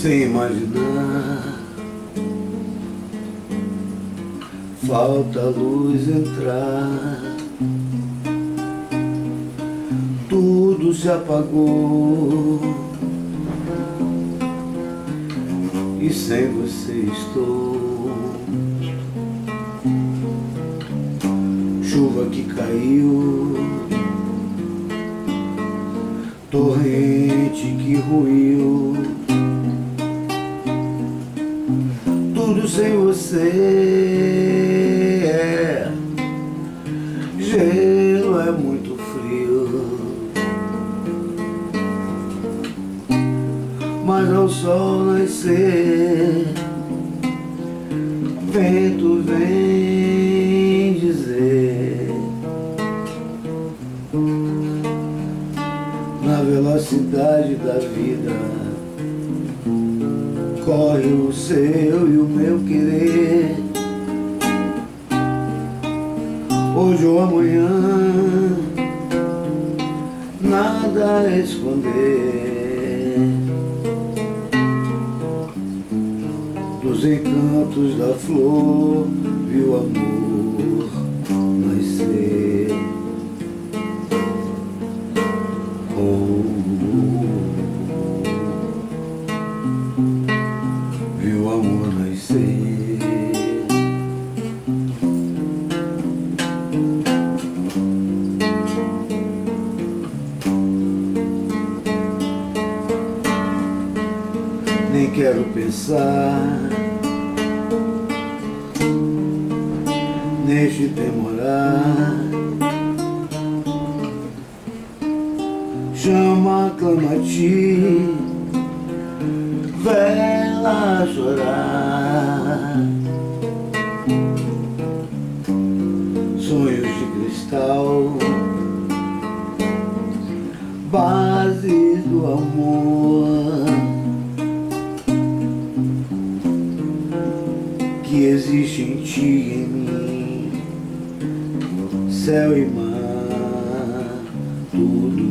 sem imaginar. Falta luz entrar, tudo se apagou e sem você estou. Chuva que caiu, torrente que ruiu. tudo sem você. É. Gelo é muito frio, mas ao sol nascer, vento vem dizer. Na velocidade da vida. Corre o seu e o meu querer. Hoje ou amanhã Nada a esconder. Dos encantos da flor Viu amor nascer quero pensar neste demorar. Chama, clama ti, vela chorar. Sonhos de cristal, bases do amor. que existe em ti e em mim, céu e mar, tudo.